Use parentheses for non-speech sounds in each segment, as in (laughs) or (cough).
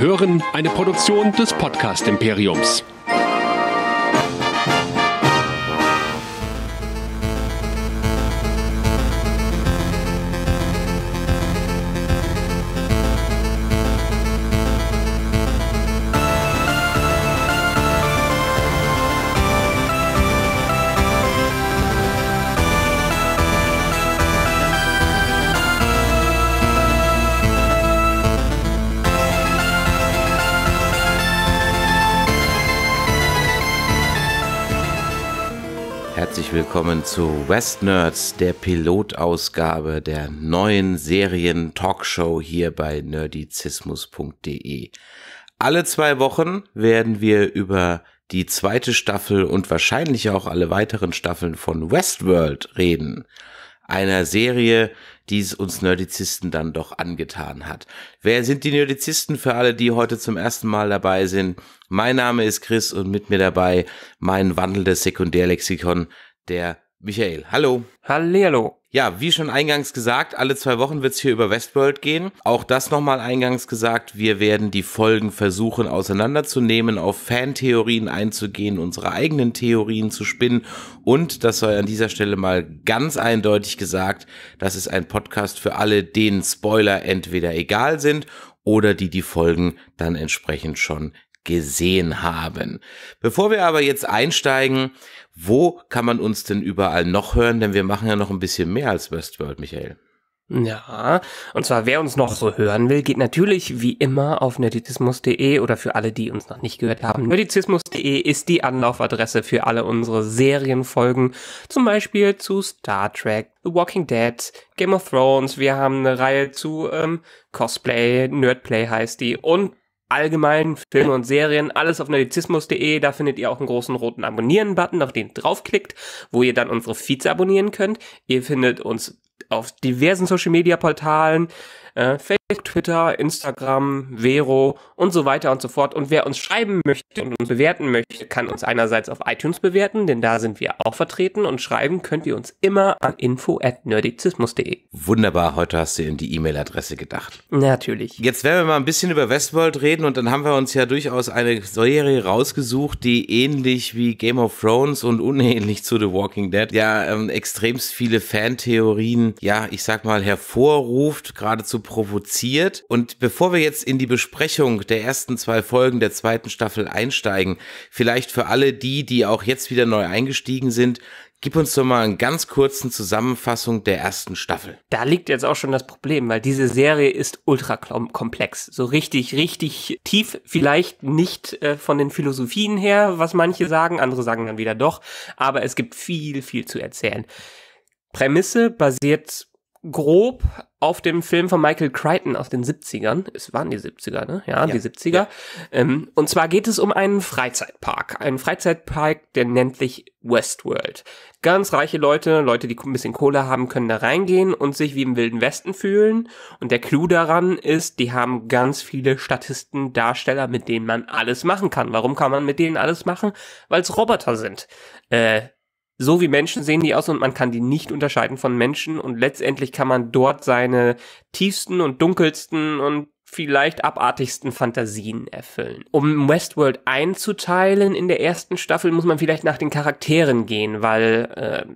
hören eine Produktion des Podcast Imperiums. Willkommen zu West Nerds, der Pilotausgabe der neuen Serien-Talkshow hier bei nerdizismus.de. Alle zwei Wochen werden wir über die zweite Staffel und wahrscheinlich auch alle weiteren Staffeln von Westworld reden. Einer Serie, die es uns Nerdizisten dann doch angetan hat. Wer sind die Nerdizisten für alle, die heute zum ersten Mal dabei sind? Mein Name ist Chris und mit mir dabei mein wandelndes Sekundärlexikon, der Michael. Hallo. Hallihallo. Ja, wie schon eingangs gesagt, alle zwei Wochen wird es hier über Westworld gehen. Auch das nochmal eingangs gesagt, wir werden die Folgen versuchen auseinanderzunehmen, auf Fantheorien einzugehen, unsere eigenen Theorien zu spinnen und, das sei an dieser Stelle mal ganz eindeutig gesagt, das ist ein Podcast für alle, denen Spoiler entweder egal sind oder die die Folgen dann entsprechend schon gesehen haben. Bevor wir aber jetzt einsteigen, wo kann man uns denn überall noch hören? Denn wir machen ja noch ein bisschen mehr als Westworld, Michael. Ja, und zwar wer uns noch so hören will, geht natürlich wie immer auf nerdizismus.de oder für alle, die uns noch nicht gehört haben. Nerdizismus.de ist die Anlaufadresse für alle unsere Serienfolgen, zum Beispiel zu Star Trek, The Walking Dead, Game of Thrones. Wir haben eine Reihe zu ähm, Cosplay, Nerdplay heißt die und allgemein Filme und Serien, alles auf nerdizismus.de. Da findet ihr auch einen großen roten Abonnieren-Button, auf den draufklickt, wo ihr dann unsere Feeds abonnieren könnt. Ihr findet uns auf diversen Social-Media-Portalen, äh, Facebook, Twitter, Instagram, Vero und so weiter und so fort. Und wer uns schreiben möchte und uns bewerten möchte, kann uns einerseits auf iTunes bewerten, denn da sind wir auch vertreten. Und schreiben könnt ihr uns immer an info at nerdizismus.de. Wunderbar, heute hast du in die E-Mail-Adresse gedacht. Natürlich. Jetzt werden wir mal ein bisschen über Westworld reden und dann haben wir uns ja durchaus eine Serie rausgesucht, die ähnlich wie Game of Thrones und unähnlich zu The Walking Dead ja ähm, extremst viele Fantheorien, ja, ich sag mal, hervorruft, geradezu provoziert. Und bevor wir jetzt in die Besprechung der ersten zwei Folgen der zweiten Staffel einsteigen, vielleicht für alle die, die auch jetzt wieder neu eingestiegen sind, Gib uns doch mal einen ganz kurzen Zusammenfassung der ersten Staffel. Da liegt jetzt auch schon das Problem, weil diese Serie ist ultra komplex. So richtig, richtig tief, vielleicht nicht äh, von den Philosophien her, was manche sagen, andere sagen dann wieder doch, aber es gibt viel, viel zu erzählen. Prämisse basiert grob auf dem Film von Michael Crichton aus den 70ern. Es waren die 70er, ne? Ja, ja die 70er. Ja. Ähm, und zwar geht es um einen Freizeitpark. Einen Freizeitpark, der nennt sich Westworld. Ganz reiche Leute, Leute, die ein bisschen Kohle haben, können da reingehen und sich wie im Wilden Westen fühlen. Und der Clou daran ist, die haben ganz viele Statisten, Darsteller, mit denen man alles machen kann. Warum kann man mit denen alles machen? Weil es Roboter sind. Äh, so wie Menschen sehen die aus und man kann die nicht unterscheiden von Menschen und letztendlich kann man dort seine tiefsten und dunkelsten und vielleicht abartigsten Fantasien erfüllen. Um Westworld einzuteilen in der ersten Staffel muss man vielleicht nach den Charakteren gehen, weil äh,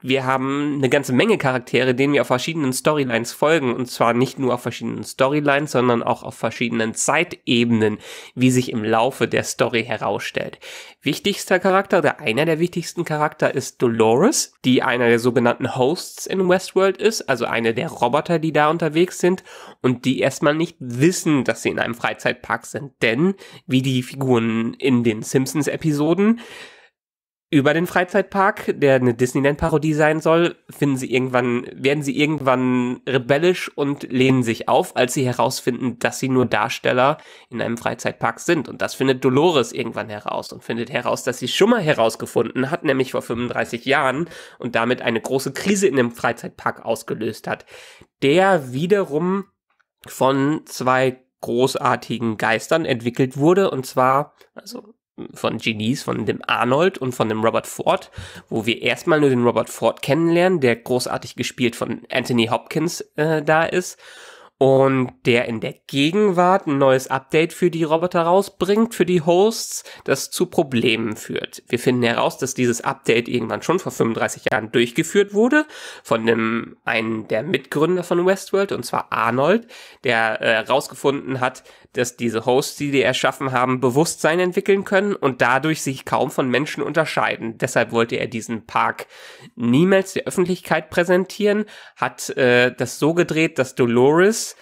wir haben eine ganze Menge Charaktere, denen wir auf verschiedenen Storylines folgen. Und zwar nicht nur auf verschiedenen Storylines, sondern auch auf verschiedenen Zeitebenen, wie sich im Laufe der Story herausstellt. Wichtigster Charakter oder einer der wichtigsten Charakter ist Dolores, die einer der sogenannten Hosts in Westworld ist, also eine der Roboter, die da unterwegs sind und die erstmal nicht wissen, dass sie in einem Freizeitpark sind. Denn, wie die Figuren in den Simpsons-Episoden, über den Freizeitpark, der eine Disneyland-Parodie sein soll, finden sie irgendwann, werden sie irgendwann rebellisch und lehnen sich auf, als sie herausfinden, dass sie nur Darsteller in einem Freizeitpark sind. Und das findet Dolores irgendwann heraus und findet heraus, dass sie schon mal herausgefunden hat, nämlich vor 35 Jahren und damit eine große Krise in dem Freizeitpark ausgelöst hat. Der wiederum von zwei großartigen Geistern entwickelt wurde, und zwar, also von Genies, von dem Arnold und von dem Robert Ford, wo wir erstmal nur den Robert Ford kennenlernen, der großartig gespielt von Anthony Hopkins äh, da ist. und der in der Gegenwart ein neues Update für die Roboter rausbringt, für die Hosts, das zu Problemen führt. Wir finden heraus, dass dieses Update irgendwann schon vor 35 Jahren durchgeführt wurde von dem einen der Mitgründer von Westworld, und zwar Arnold, der herausgefunden äh, hat, dass diese Hosts, die die erschaffen haben, Bewusstsein entwickeln können und dadurch sich kaum von Menschen unterscheiden. Deshalb wollte er diesen Park niemals der Öffentlichkeit präsentieren, hat äh, das so gedreht, dass Dolores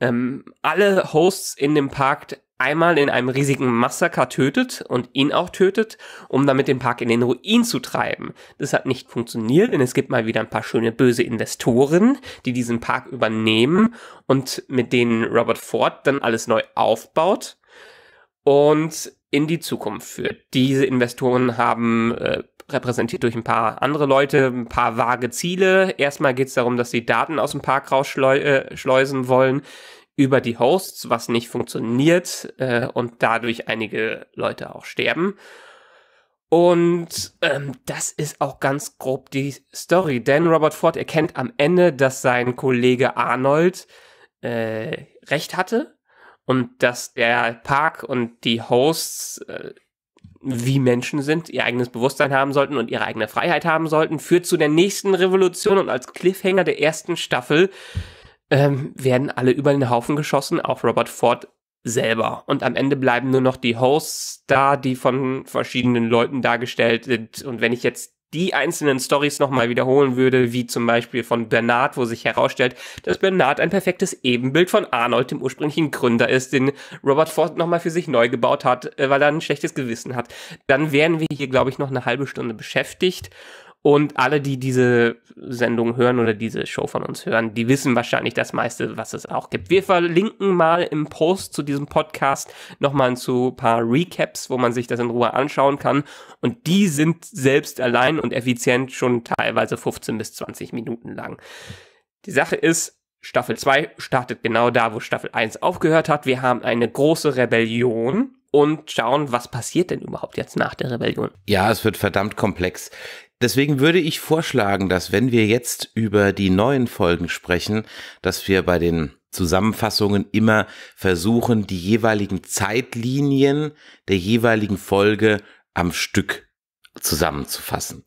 ähm, alle Hosts in dem Park einmal in einem riesigen Massaker tötet und ihn auch tötet, um damit den Park in den Ruin zu treiben. Das hat nicht funktioniert, denn es gibt mal wieder ein paar schöne böse Investoren, die diesen Park übernehmen und mit denen Robert Ford dann alles neu aufbaut und in die Zukunft führt. Diese Investoren haben äh, repräsentiert durch ein paar andere Leute, ein paar vage Ziele. Erstmal geht es darum, dass sie Daten aus dem Park rausschleusen äh, wollen über die Hosts, was nicht funktioniert äh, und dadurch einige Leute auch sterben. Und ähm, das ist auch ganz grob die Story, denn Robert Ford erkennt am Ende, dass sein Kollege Arnold äh, recht hatte und dass der Park und die Hosts äh, wie Menschen sind, ihr eigenes Bewusstsein haben sollten und ihre eigene Freiheit haben sollten, führt zu der nächsten Revolution und als Cliffhanger der ersten Staffel ähm, werden alle über den Haufen geschossen, auch Robert Ford selber. Und am Ende bleiben nur noch die Hosts da, die von verschiedenen Leuten dargestellt sind. Und wenn ich jetzt die einzelnen Stories nochmal wiederholen würde, wie zum Beispiel von Bernard, wo sich herausstellt, dass Bernard ein perfektes Ebenbild von Arnold, dem ursprünglichen Gründer ist, den Robert Ford nochmal für sich neu gebaut hat, äh, weil er ein schlechtes Gewissen hat, dann wären wir hier, glaube ich, noch eine halbe Stunde beschäftigt. Und alle, die diese Sendung hören oder diese Show von uns hören, die wissen wahrscheinlich das meiste, was es auch gibt. Wir verlinken mal im Post zu diesem Podcast nochmal zu paar Recaps, wo man sich das in Ruhe anschauen kann. Und die sind selbst allein und effizient schon teilweise 15 bis 20 Minuten lang. Die Sache ist, Staffel 2 startet genau da, wo Staffel 1 aufgehört hat. Wir haben eine große Rebellion und schauen, was passiert denn überhaupt jetzt nach der Rebellion. Ja, es wird verdammt komplex. Deswegen würde ich vorschlagen, dass wenn wir jetzt über die neuen Folgen sprechen, dass wir bei den Zusammenfassungen immer versuchen, die jeweiligen Zeitlinien der jeweiligen Folge am Stück zusammenzufassen.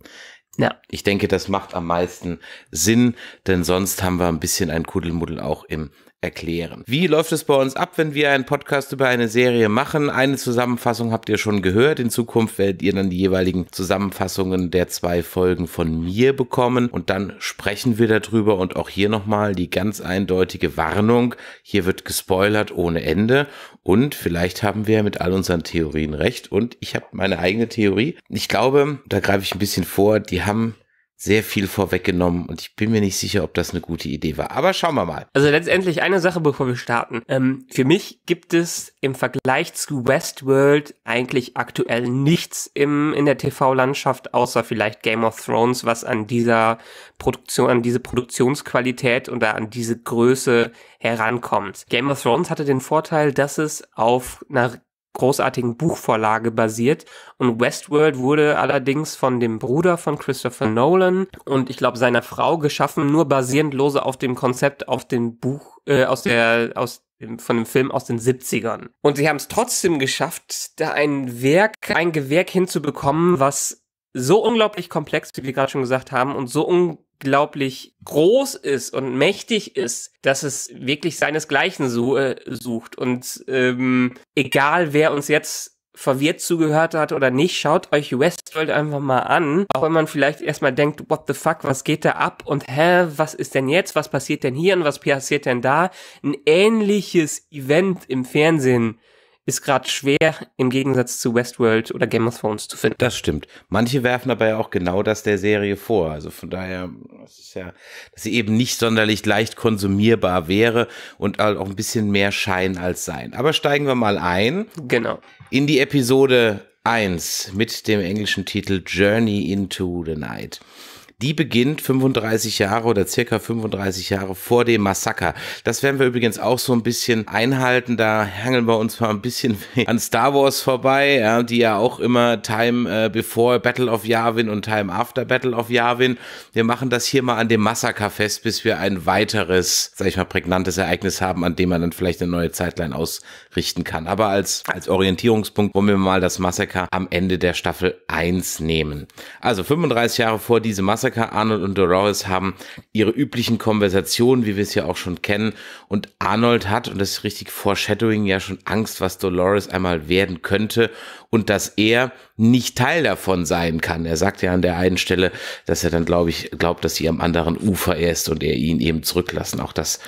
Ja. Ich denke, das macht am meisten Sinn, denn sonst haben wir ein bisschen ein Kuddelmuddel auch im erklären. Wie läuft es bei uns ab, wenn wir einen Podcast über eine Serie machen? Eine Zusammenfassung habt ihr schon gehört. In Zukunft werdet ihr dann die jeweiligen Zusammenfassungen der zwei Folgen von mir bekommen und dann sprechen wir darüber und auch hier nochmal die ganz eindeutige Warnung. Hier wird gespoilert ohne Ende und vielleicht haben wir mit all unseren Theorien recht und ich habe meine eigene Theorie. Ich glaube, da greife ich ein bisschen vor, die haben sehr viel vorweggenommen und ich bin mir nicht sicher, ob das eine gute Idee war. Aber schauen wir mal. Also letztendlich eine Sache, bevor wir starten. Ähm, für mich gibt es im Vergleich zu Westworld eigentlich aktuell nichts im, in der TV-Landschaft, außer vielleicht Game of Thrones, was an dieser Produktion, an diese Produktionsqualität oder an diese Größe herankommt. Game of Thrones hatte den Vorteil, dass es auf einer großartigen Buchvorlage basiert. Und Westworld wurde allerdings von dem Bruder von Christopher Nolan und ich glaube seiner Frau geschaffen, nur basierend lose auf dem Konzept auf dem Buch äh, aus der aus von dem Film aus den 70ern. Und sie haben es trotzdem geschafft, da ein Werk, ein Gewerk hinzubekommen, was so unglaublich komplex, wie wir gerade schon gesagt haben, und so un unglaublich groß ist und mächtig ist, dass es wirklich seinesgleichen so, äh, sucht. Und ähm, egal, wer uns jetzt verwirrt zugehört hat oder nicht, schaut euch Westworld einfach mal an. Auch wenn man vielleicht erstmal denkt, what the fuck, was geht da ab? Und hä, was ist denn jetzt? Was passiert denn hier und was passiert denn da? Ein ähnliches Event im Fernsehen ist gerade schwer im Gegensatz zu Westworld oder Game of Thrones zu finden. Das stimmt. Manche werfen aber ja auch genau das der Serie vor. Also von daher, das ist ja, dass sie eben nicht sonderlich leicht konsumierbar wäre und halt auch ein bisschen mehr Schein als Sein. Aber steigen wir mal ein. Genau. In die Episode 1 mit dem englischen Titel Journey into the Night. Die beginnt 35 Jahre oder circa 35 Jahre vor dem Massaker. Das werden wir übrigens auch so ein bisschen einhalten. Da hangeln wir uns mal ein bisschen (laughs) an Star Wars vorbei, ja, die ja auch immer Time äh, before Battle of Yavin und Time after Battle of Yavin. Wir machen das hier mal an dem Massaker fest, bis wir ein weiteres, sag ich mal, prägnantes Ereignis haben, an dem man dann vielleicht eine neue Zeitline ausrichten kann. Aber als, als Orientierungspunkt wollen wir mal das Massaker am Ende der Staffel 1 nehmen. Also 35 Jahre vor diesem Massaker, Arnold und Dolores haben ihre üblichen Konversationen, wie wir es ja auch schon kennen. Und Arnold hat, und das ist richtig Foreshadowing, ja schon Angst, was Dolores einmal werden könnte und dass er nicht Teil davon sein kann. Er sagt ja an der einen Stelle, dass er dann, glaube ich, glaubt, dass sie am anderen Ufer ist und er ihn eben zurücklassen. Auch das,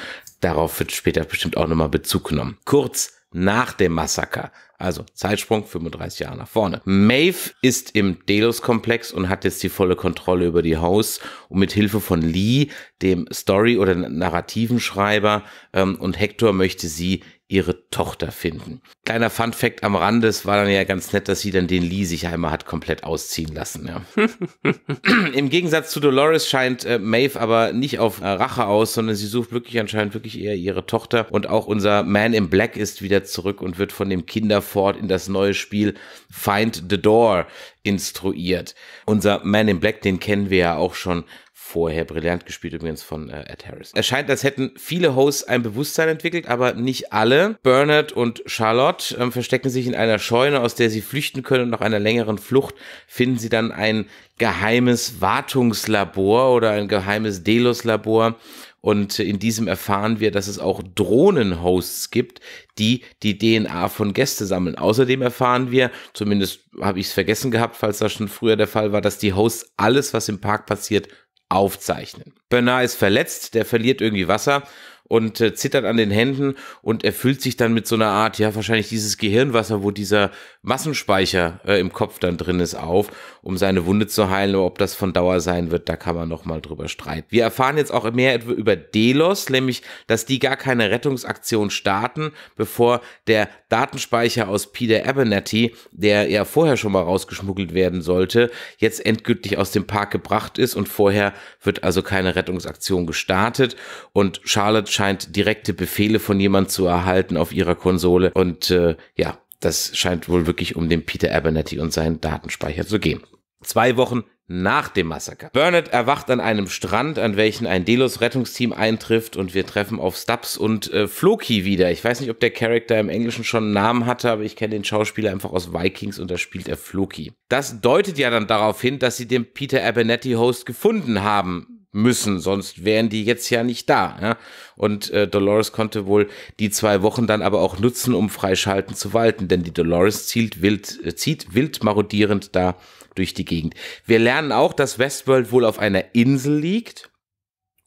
darauf wird später bestimmt auch nochmal Bezug genommen. Kurz nach dem Massaker also Zeitsprung 35 Jahre nach vorne. Maeve ist im Delos-Komplex und hat jetzt die volle Kontrolle über die Hosts und mit Hilfe von Lee, dem Story- oder narrativen Schreiber ähm, und Hector möchte sie ihre Tochter finden. Kleiner Fun Fact am Rande, es war dann ja ganz nett, dass sie dann den Lee sich einmal hat komplett ausziehen lassen. Ja. (laughs) Im Gegensatz zu Dolores scheint äh, Maeve aber nicht auf äh, Rache aus, sondern sie sucht wirklich anscheinend wirklich eher ihre Tochter und auch unser Man in Black ist wieder zurück und wird von dem Kinderfort in das neue Spiel Find the Door instruiert. Unser Man in Black, den kennen wir ja auch schon vorher brillant gespielt, übrigens von äh, Ed Harris. Es scheint, als hätten viele Hosts ein Bewusstsein entwickelt, aber nicht alle. Bernard und Charlotte ähm, verstecken sich in einer Scheune, aus der sie flüchten können und nach einer längeren Flucht finden sie dann ein geheimes Wartungslabor oder ein geheimes Delos-Labor. Und in diesem erfahren wir, dass es auch Drohnenhosts gibt, die die DNA von Gäste sammeln. Außerdem erfahren wir, zumindest habe ich es vergessen gehabt, falls das schon früher der Fall war, dass die Hosts alles, was im Park passiert, aufzeichnen. Bernard ist verletzt, der verliert irgendwie Wasser und äh, zittert an den Händen und erfüllt sich dann mit so einer Art, ja, wahrscheinlich dieses Gehirnwasser, wo dieser Massenspeicher äh, im Kopf dann drin ist, auf, um seine Wunde zu heilen. Ob das von Dauer sein wird, da kann man nochmal drüber streiten. Wir erfahren jetzt auch mehr über Delos, nämlich, dass die gar keine Rettungsaktion starten, bevor der Datenspeicher aus Peter Abernathy, der ja vorher schon mal rausgeschmuggelt werden sollte, jetzt endgültig aus dem Park gebracht ist und vorher wird also keine Rettungsaktion gestartet und Charlotte scheint direkte Befehle von jemand zu erhalten auf ihrer Konsole und äh, ja, das scheint wohl wirklich um den Peter Abernathy und seinen Datenspeicher zu gehen. Zwei Wochen nach dem Massaker. Burnett erwacht an einem Strand, an welchen ein Delos-Rettungsteam eintrifft und wir treffen auf Stubbs und äh, Floki wieder. Ich weiß nicht, ob der Charakter im Englischen schon einen Namen hatte, aber ich kenne den Schauspieler einfach aus Vikings und da spielt er Floki. Das deutet ja dann darauf hin, dass sie den Peter Abernathy-Host gefunden haben müssen, sonst wären die jetzt ja nicht da. Ja? Und äh, Dolores konnte wohl die zwei Wochen dann aber auch nutzen, um freischalten zu walten, denn die Dolores zielt wild, äh, zieht wild marodierend da durch die Gegend. Wir lernen auch, dass Westworld wohl auf einer Insel liegt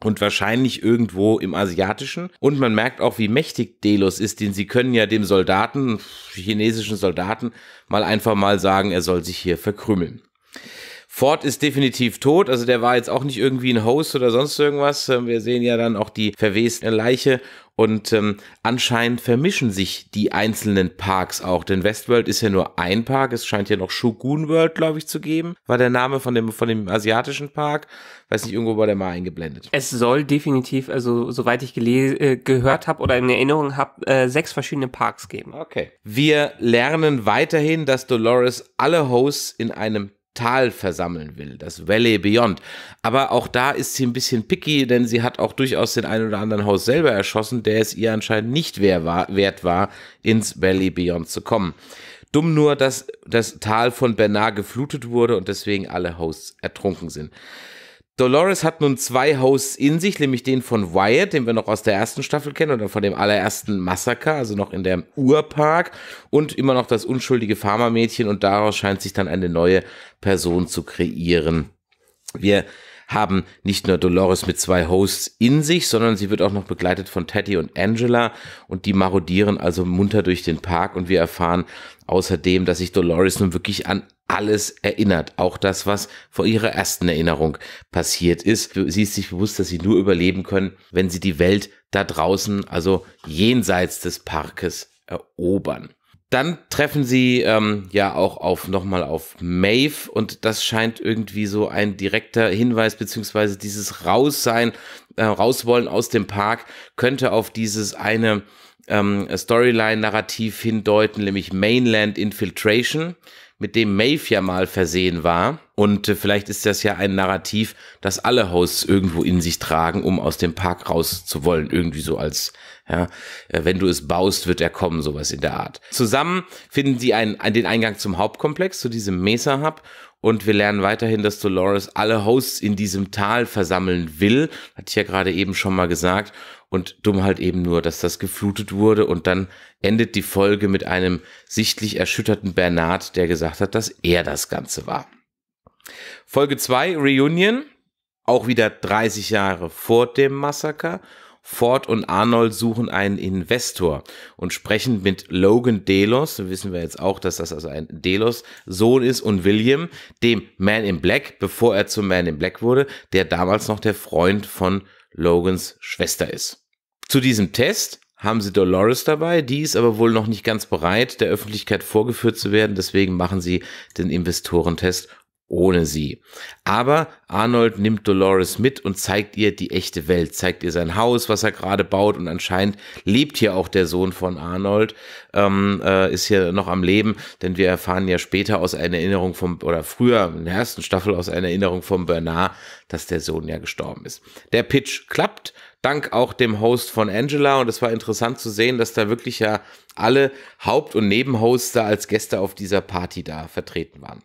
und wahrscheinlich irgendwo im Asiatischen. Und man merkt auch, wie mächtig Delos ist, denn sie können ja dem Soldaten, chinesischen Soldaten, mal einfach mal sagen, er soll sich hier verkrümmeln. Ford ist definitiv tot, also der war jetzt auch nicht irgendwie ein Host oder sonst irgendwas. Ähm, wir sehen ja dann auch die verweste Leiche und ähm, anscheinend vermischen sich die einzelnen Parks auch, denn Westworld ist ja nur ein Park, es scheint ja noch Shogun World, glaube ich, zu geben, war der Name von dem, von dem asiatischen Park. Weiß nicht, irgendwo war der mal eingeblendet. Es soll definitiv, also soweit ich äh, gehört habe oder in Erinnerung habe, äh, sechs verschiedene Parks geben. Okay. Wir lernen weiterhin, dass Dolores alle Hosts in einem Tal versammeln will, das Valley Beyond. Aber auch da ist sie ein bisschen picky, denn sie hat auch durchaus den einen oder anderen Haus selber erschossen, der es ihr anscheinend nicht wert war, ins Valley Beyond zu kommen. Dumm nur, dass das Tal von Bernard geflutet wurde und deswegen alle Hosts ertrunken sind. Dolores hat nun zwei Hosts in sich, nämlich den von Wyatt, den wir noch aus der ersten Staffel kennen oder von dem allerersten Massaker, also noch in der Urpark und immer noch das unschuldige Pharmamädchen und daraus scheint sich dann eine neue Person zu kreieren. Wir haben nicht nur Dolores mit zwei Hosts in sich, sondern sie wird auch noch begleitet von Teddy und Angela und die marodieren also munter durch den Park und wir erfahren außerdem, dass sich Dolores nun wirklich an alles erinnert. Auch das, was vor ihrer ersten Erinnerung passiert ist. Sie ist sich bewusst, dass sie nur überleben können, wenn sie die Welt da draußen, also jenseits des Parkes, erobern. Dann treffen sie ähm, ja auch auf nochmal auf Maeve und das scheint irgendwie so ein direkter Hinweis beziehungsweise dieses Raussein, äh, rauswollen aus dem Park könnte auf dieses eine ähm, Storyline-Narrativ hindeuten, nämlich Mainland Infiltration, mit dem Maeve ja mal versehen war. Und äh, vielleicht ist das ja ein Narrativ, das alle Hosts irgendwo in sich tragen, um aus dem Park raus zu wollen. Irgendwie so als, ja, äh, wenn du es baust, wird er kommen, sowas in der Art. Zusammen finden sie einen, den Eingang zum Hauptkomplex, zu diesem Mesa-Hub. Und wir lernen weiterhin, dass Dolores alle Hosts in diesem Tal versammeln will. Hatte ich ja gerade eben schon mal gesagt. Und dumm halt eben nur, dass das geflutet wurde. Und dann endet die Folge mit einem sichtlich erschütterten Bernard, der gesagt hat, dass er das Ganze war. Folge 2, Reunion. Auch wieder 30 Jahre vor dem Massaker. Ford und Arnold suchen einen Investor und sprechen mit Logan Delos. Da wissen wir jetzt auch, dass das also ein Delos Sohn ist und William, dem Man in Black, bevor er zum Man in Black wurde, der damals noch der Freund von Logans Schwester ist. Zu diesem Test haben sie Dolores dabei, die ist aber wohl noch nicht ganz bereit, der Öffentlichkeit vorgeführt zu werden, deswegen machen sie den Investorentest ohne sie. Aber Arnold nimmt Dolores mit und zeigt ihr die echte Welt, zeigt ihr sein Haus, was er gerade baut. Und anscheinend lebt hier auch der Sohn von Arnold, ähm, äh, ist hier noch am Leben, denn wir erfahren ja später aus einer Erinnerung vom, oder früher in der ersten Staffel aus einer Erinnerung von Bernard, dass der Sohn ja gestorben ist. Der Pitch klappt, dank auch dem Host von Angela. Und es war interessant zu sehen, dass da wirklich ja alle Haupt- und Nebenhosts da als Gäste auf dieser Party da vertreten waren.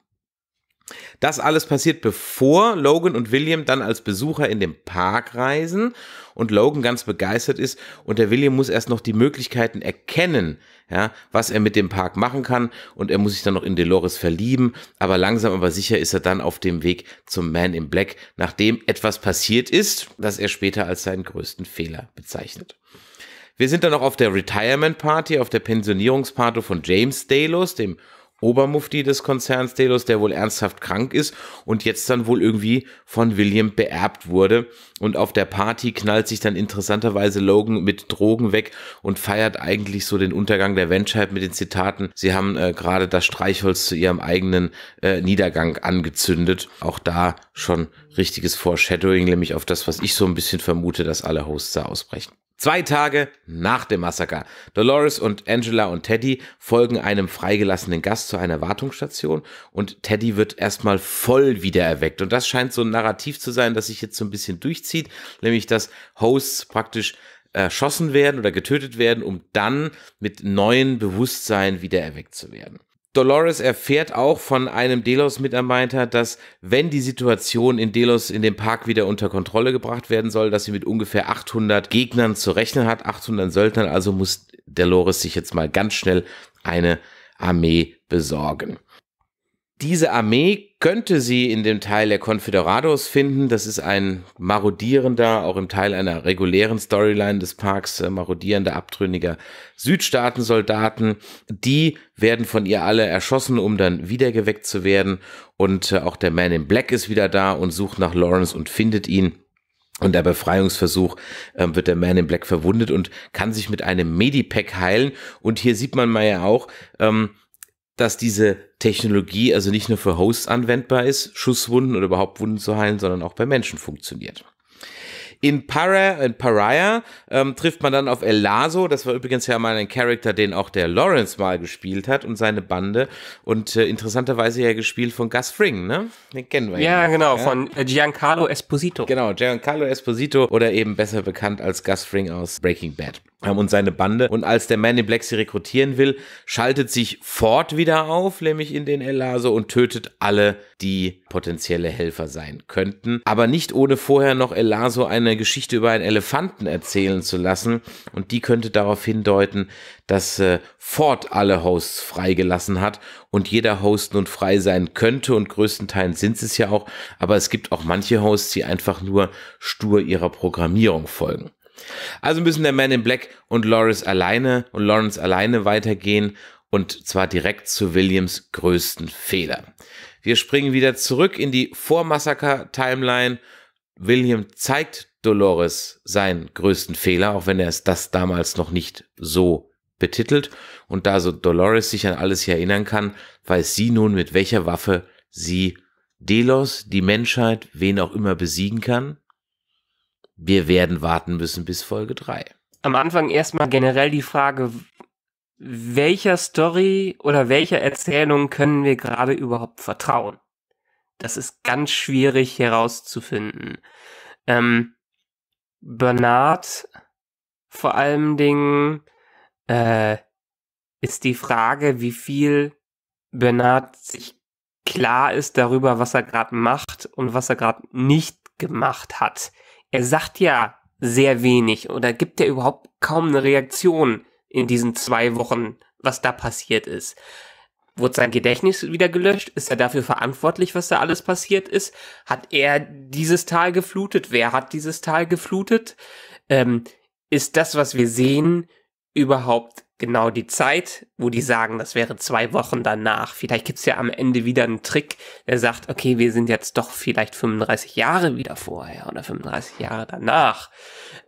Das alles passiert, bevor Logan und William dann als Besucher in den Park reisen und Logan ganz begeistert ist und der William muss erst noch die Möglichkeiten erkennen, ja, was er mit dem Park machen kann und er muss sich dann noch in Dolores verlieben, aber langsam aber sicher ist er dann auf dem Weg zum Man in Black, nachdem etwas passiert ist, das er später als seinen größten Fehler bezeichnet. Wir sind dann noch auf der Retirement Party, auf der Pensionierungsparty von James Delos, dem Obermufti des Konzerns Delos, der wohl ernsthaft krank ist und jetzt dann wohl irgendwie von William beerbt wurde. Und auf der Party knallt sich dann interessanterweise Logan mit Drogen weg und feiert eigentlich so den Untergang der Menschheit mit den Zitaten, sie haben äh, gerade das Streichholz zu ihrem eigenen äh, Niedergang angezündet. Auch da schon richtiges Foreshadowing, nämlich auf das, was ich so ein bisschen vermute, dass alle Hosts da ausbrechen. Zwei Tage nach dem Massaker. Dolores und Angela und Teddy folgen einem freigelassenen Gast zu einer Wartungsstation und Teddy wird erstmal voll wiedererweckt. Und das scheint so ein Narrativ zu sein, das sich jetzt so ein bisschen durchzieht, nämlich dass Hosts praktisch erschossen werden oder getötet werden, um dann mit neuen Bewusstsein wiedererweckt zu werden. Dolores erfährt auch von einem Delos-Mitarbeiter, dass wenn die Situation in Delos in dem Park wieder unter Kontrolle gebracht werden soll, dass sie mit ungefähr 800 Gegnern zu rechnen hat, 800 Söldnern, also muss Dolores sich jetzt mal ganz schnell eine Armee besorgen. Diese Armee könnte sie in dem Teil der Confederados finden. Das ist ein marodierender, auch im Teil einer regulären Storyline des Parks, äh, marodierender, abtrünniger Südstaatensoldaten. Die werden von ihr alle erschossen, um dann wiedergeweckt zu werden. Und äh, auch der Man in Black ist wieder da und sucht nach Lawrence und findet ihn. Und der Befreiungsversuch äh, wird der Man in Black verwundet und kann sich mit einem Medipack heilen. Und hier sieht man mal ja auch, ähm, dass diese Technologie also nicht nur für Hosts anwendbar ist, Schusswunden oder überhaupt Wunden zu heilen, sondern auch bei Menschen funktioniert. In, Para, in Pariah ähm, trifft man dann auf El Lazo. Das war übrigens ja mal ein Charakter, den auch der Lawrence mal gespielt hat und seine Bande. Und äh, interessanterweise ja gespielt von Gus Fring, ne? Den kennen wir ja. Ja, genau, ja? von Giancarlo Esposito. Genau, Giancarlo Esposito oder eben besser bekannt als Gus Fring aus Breaking Bad und seine Bande. Und als der Man in Black sie rekrutieren will, schaltet sich Ford wieder auf, nämlich in den El und tötet alle, die potenzielle Helfer sein könnten. Aber nicht ohne vorher noch El Lazo eine Geschichte über einen Elefanten erzählen zu lassen. Und die könnte darauf hindeuten, dass äh, Ford alle Hosts freigelassen hat und jeder Host nun frei sein könnte und größtenteils sind es ja auch. Aber es gibt auch manche Hosts, die einfach nur stur ihrer Programmierung folgen. Also müssen der Man in Black und Lawrence alleine und Lawrence alleine weitergehen und zwar direkt zu Williams größten Fehler. Wir springen wieder zurück in die Vormassaker-Timeline. William zeigt Dolores seinen größten Fehler, auch wenn er es das damals noch nicht so betitelt. Und da so Dolores sich an alles hier erinnern kann, weiß sie nun, mit welcher Waffe sie Delos, die Menschheit, wen auch immer besiegen kann. Wir werden warten müssen bis Folge 3. Am Anfang erstmal generell die Frage, welcher Story oder welcher Erzählung können wir gerade überhaupt vertrauen? Das ist ganz schwierig herauszufinden. Ähm, Bernard vor allen Dingen äh, ist die Frage, wie viel Bernard sich klar ist darüber, was er gerade macht und was er gerade nicht gemacht hat. Er sagt ja sehr wenig oder gibt ja überhaupt kaum eine Reaktion in diesen zwei Wochen, was da passiert ist. Wurde sein Gedächtnis wieder gelöscht? Ist er dafür verantwortlich, was da alles passiert ist? Hat er dieses Tal geflutet? Wer hat dieses Tal geflutet? Ähm, ist das, was wir sehen, überhaupt genau die Zeit, wo die sagen, das wäre zwei Wochen danach. Vielleicht gibt's ja am Ende wieder einen Trick, der sagt, okay, wir sind jetzt doch vielleicht 35 Jahre wieder vorher oder 35 Jahre danach.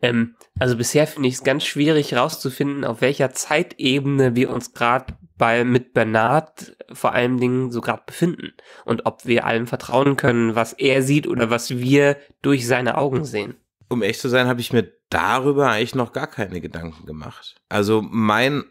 Ähm, also bisher finde ich es ganz schwierig herauszufinden, auf welcher Zeitebene wir uns gerade bei mit Bernard vor allen Dingen so gerade befinden und ob wir allem vertrauen können, was er sieht oder was wir durch seine Augen sehen um echt zu sein, habe ich mir darüber eigentlich noch gar keine Gedanken gemacht. Also mein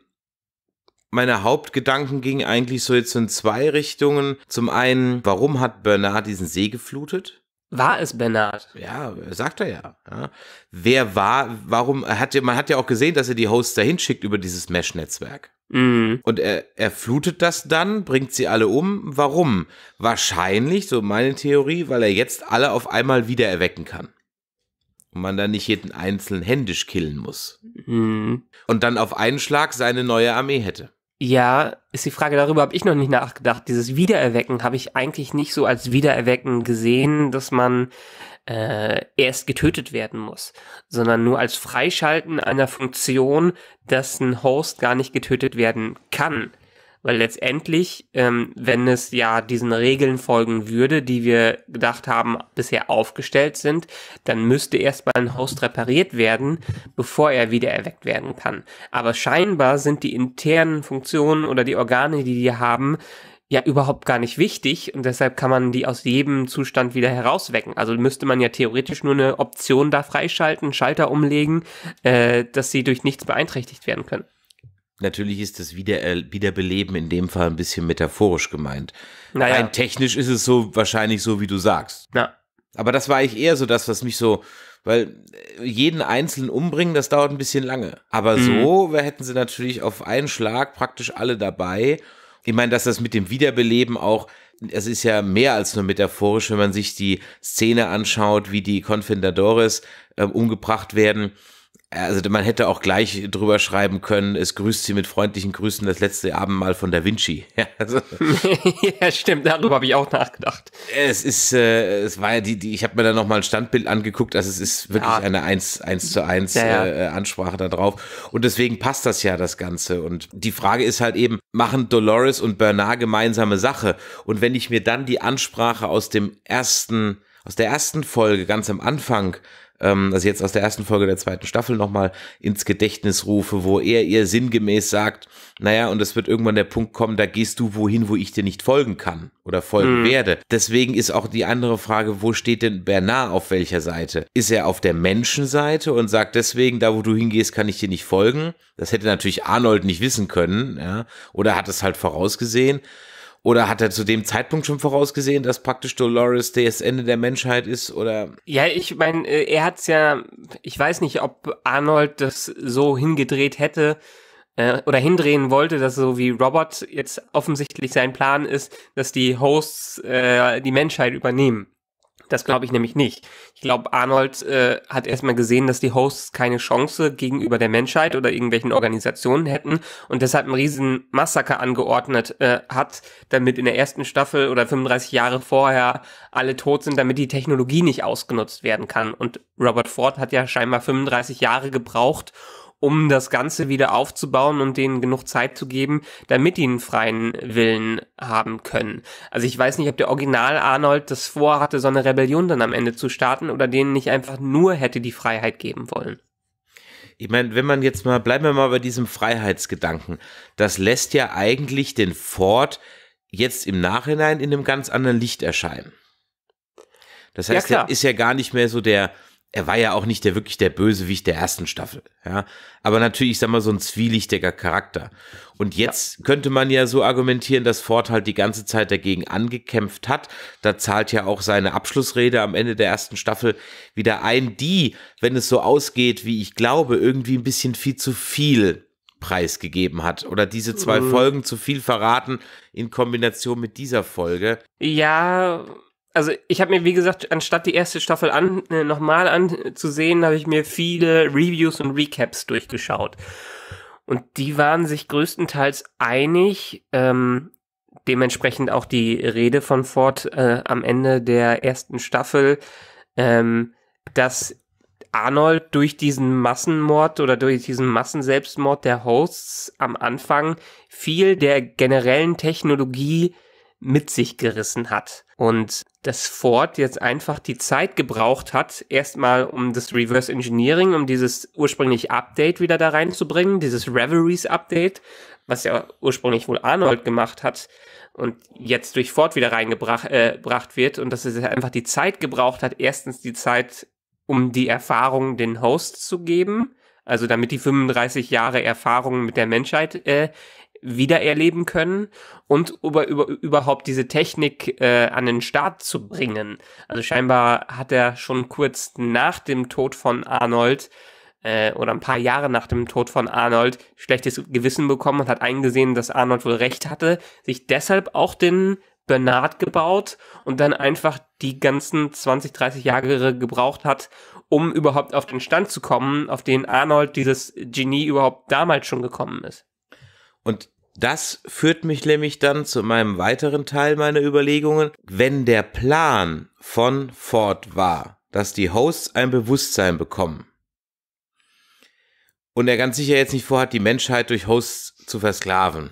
meine Hauptgedanken gingen eigentlich so jetzt in zwei Richtungen. Zum einen, warum hat Bernard diesen See geflutet? War es Bernard? Ja, sagt er ja. ja. Wer war, warum, hat, man hat ja auch gesehen, dass er die Hosts dahin schickt über dieses Mesh-Netzwerk. Mhm. Und er, er flutet das dann, bringt sie alle um. Warum? Wahrscheinlich, so meine Theorie, weil er jetzt alle auf einmal wieder erwecken kann und man dann nicht jeden einzelnen händisch killen muss. Mhm. Und dann auf einen Schlag seine neue Armee hätte. Ja, ist die Frage, darüber habe ich noch nicht nachgedacht. Dieses Wiedererwecken habe ich eigentlich nicht so als Wiedererwecken gesehen, dass man äh, erst getötet werden muss, sondern nur als Freischalten einer Funktion, dass ein Host gar nicht getötet werden kann. Weil letztendlich, ähm, wenn es ja diesen Regeln folgen würde, die wir gedacht haben, bisher aufgestellt sind, dann müsste erstmal ein Host repariert werden, bevor er wieder erweckt werden kann. Aber scheinbar sind die internen Funktionen oder die Organe, die die haben, ja überhaupt gar nicht wichtig und deshalb kann man die aus jedem Zustand wieder herauswecken. Also müsste man ja theoretisch nur eine Option da freischalten, Schalter umlegen, äh, dass sie durch nichts beeinträchtigt werden können. Natürlich ist das Wieder Wiederbeleben in dem Fall ein bisschen metaphorisch gemeint. Naja. Rein technisch ist es so wahrscheinlich so, wie du sagst. Ja. Aber das war eigentlich eher so das, was mich so, weil jeden Einzelnen umbringen, das dauert ein bisschen lange. Aber mhm. so hätten sie natürlich auf einen Schlag praktisch alle dabei. Ich meine, dass das mit dem Wiederbeleben auch, es ist ja mehr als nur metaphorisch, wenn man sich die Szene anschaut, wie die Confendadores äh, umgebracht werden also man hätte auch gleich drüber schreiben können, es grüßt sie mit freundlichen Grüßen das letzte Abendmahl von Da Vinci. (laughs) Ja, also, (laughs) ja stimmt, darüber habe ich auch nachgedacht. Es ist, äh, es war ja die, die ich habe mir da nochmal ein Standbild angeguckt, also es ist wirklich ja. eine 1, 1 zu 1 ja, ja. Äh, Ansprache da drauf. Und deswegen passt das ja, das Ganze. Und die Frage ist halt eben, machen Dolores und Bernard gemeinsame Sache? Und wenn ich mir dann die Ansprache aus dem ersten, aus der ersten Folge ganz am Anfang ähm, also jetzt aus der ersten Folge der zweiten Staffel nochmal ins Gedächtnis rufe, wo er ihr sinngemäß sagt, naja, und es wird irgendwann der Punkt kommen, da gehst du wohin, wo ich dir nicht folgen kann oder folgen mhm. werde. Deswegen ist auch die andere Frage, wo steht denn Bernard auf welcher Seite? Ist er auf der Menschenseite und sagt deswegen, da wo du hingehst, kann ich dir nicht folgen? Das hätte natürlich Arnold nicht wissen können, ja, oder hat es halt vorausgesehen. Oder hat er zu dem Zeitpunkt schon vorausgesehen, dass praktisch Dolores das Ende der Menschheit ist? Oder? Ja, ich meine, äh, er hat's ja, ich weiß nicht, ob Arnold das so hingedreht hätte äh, oder hindrehen wollte, dass so wie Robert jetzt offensichtlich sein Plan ist, dass die Hosts äh, die Menschheit übernehmen. Das glaube ich nämlich nicht. Ich glaube, Arnold äh, hat erstmal gesehen, dass die Hosts keine Chance gegenüber der Menschheit oder irgendwelchen Organisationen hätten und deshalb einen riesen Massaker angeordnet äh, hat, damit in der ersten Staffel oder 35 Jahre vorher alle tot sind, damit die Technologie nicht ausgenutzt werden kann. Und Robert Ford hat ja scheinbar 35 Jahre gebraucht, um das Ganze wieder aufzubauen und denen genug Zeit zu geben, damit die einen freien Willen haben können. Also ich weiß nicht, ob der Original Arnold das vorhatte, so eine Rebellion dann am Ende zu starten oder denen nicht einfach nur hätte die Freiheit geben wollen. ich meine, wenn man jetzt mal, bleiben wir mal bei diesem Freiheitsgedanken, das lässt ja eigentlich den Ford jetzt im Nachhinein in einem ganz anderen Licht erscheinen. Das heißt, Ja, er ist ja gar nicht mehr so der, er war ja auch nicht der wirklich der Bösewicht der ersten Staffel, ja. Aber natürlich, ich sag mal, so ein zwielichtiger Charakter. Und jetzt könnte man ja so argumentieren, dass Ford halt die ganze Zeit dagegen angekämpft hat. Da zahlt ja auch seine Abschlussrede am Ende der ersten Staffel wieder ein, die, wenn es so ausgeht, wie ich glaube, irgendwie ein bisschen viel zu viel preisgegeben hat. Oder diese zwei Folgen zu viel verraten in Kombination mit dieser Folge. Ja, also ich habe mir, wie gesagt, anstatt die erste Staffel an, äh, nochmal anzusehen, habe ich mir viele Reviews und Recaps durchgeschaut. Und die waren sich größtenteils einig, ähm, dementsprechend auch die Rede von Ford äh, am Ende der ersten Staffel, ähm, dass Arnold durch diesen Massenmord oder durch diesen Massenselbstmord der Hosts am Anfang viel der generellen Technologie mit sich gerissen hat. Und dass Ford jetzt einfach die Zeit gebraucht hat, erstmal um das Reverse Engineering, um dieses ursprüngliche Update wieder da reinzubringen, dieses Reveries Update, was ja ursprünglich wohl Arnold gemacht hat und jetzt durch Ford wieder reingebracht äh, gebracht wird und dass es einfach die Zeit gebraucht hat, erstens die Zeit, um die Erfahrung den Hosts zu geben, also damit die 35 Jahre Erfahrung mit der Menschheit äh, wiedererleben können und über, über, überhaupt diese Technik äh, an den Start zu bringen. Also scheinbar hat er schon kurz nach dem Tod von Arnold äh, oder ein paar Jahre nach dem Tod von Arnold schlechtes Gewissen bekommen und hat eingesehen, dass Arnold wohl recht hatte, sich deshalb auch den Bernard gebaut und dann einfach die ganzen 20, 30 Jahre gebraucht hat, um überhaupt auf den Stand zu kommen, auf den Arnold, dieses Genie, überhaupt damals schon gekommen ist. Und das führt mich nämlich dann zu meinem weiteren Teil meiner Überlegungen. Wenn der Plan von Ford war, dass die Hosts ein Bewusstsein bekommen und er ganz sicher jetzt nicht vorhat, die Menschheit durch Hosts zu versklaven,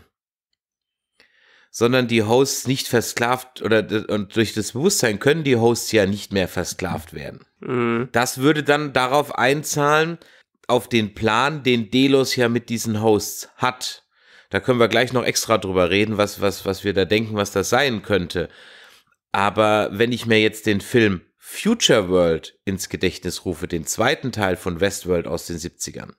sondern die Hosts nicht versklavt oder und durch das Bewusstsein können die Hosts ja nicht mehr versklavt werden. Mhm. Das würde dann darauf einzahlen, auf den Plan, den Delos ja mit diesen Hosts hat. Da können wir gleich noch extra drüber reden, was, was, was wir da denken, was das sein könnte. Aber wenn ich mir jetzt den Film Future World ins Gedächtnis rufe, den zweiten Teil von Westworld aus den 70ern,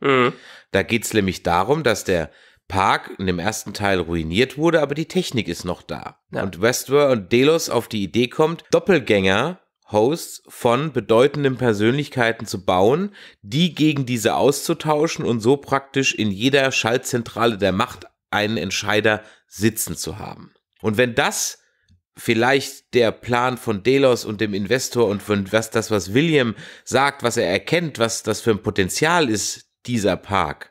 Mhm. da geht es nämlich darum, dass der Park in dem ersten Teil ruiniert wurde, aber die Technik ist noch da. Ja. Und Westworld und Delos auf die Idee kommt, Doppelgänger Hosts von bedeutenden Persönlichkeiten zu bauen, die gegen diese auszutauschen und so praktisch in jeder Schaltzentrale der Macht einen Entscheider sitzen zu haben. Und wenn das vielleicht der Plan von Delos und dem Investor und von was das, was William sagt, was er erkennt, was das für ein Potenzial ist, dieser Park,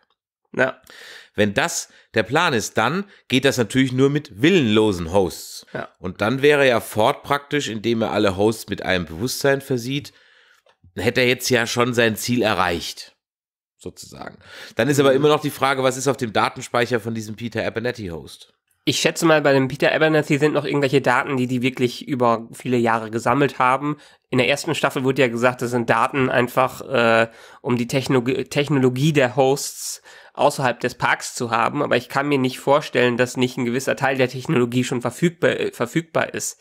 Ja. wenn das der Plan ist, dann geht das natürlich nur mit willenlosen Hosts. Ja. Und dann wäre ja Ford praktisch, indem er alle Hosts mit einem Bewusstsein versieht, hätte er jetzt ja schon sein Ziel erreicht. Sozusagen. Dann ist aber immer noch die Frage, was ist auf dem Datenspeicher von diesem Peter Abernethy Host? Ich schätze mal, bei dem Peter Abernathy sind noch irgendwelche Daten, die die wirklich über viele Jahre gesammelt haben. In der ersten Staffel wurde ja gesagt, das sind Daten einfach, äh, um die Techno Technologie der Hosts außerhalb des Parks zu haben. Aber ich kann mir nicht vorstellen, dass nicht ein gewisser Teil der Technologie schon verfügbar, äh, verfügbar ist.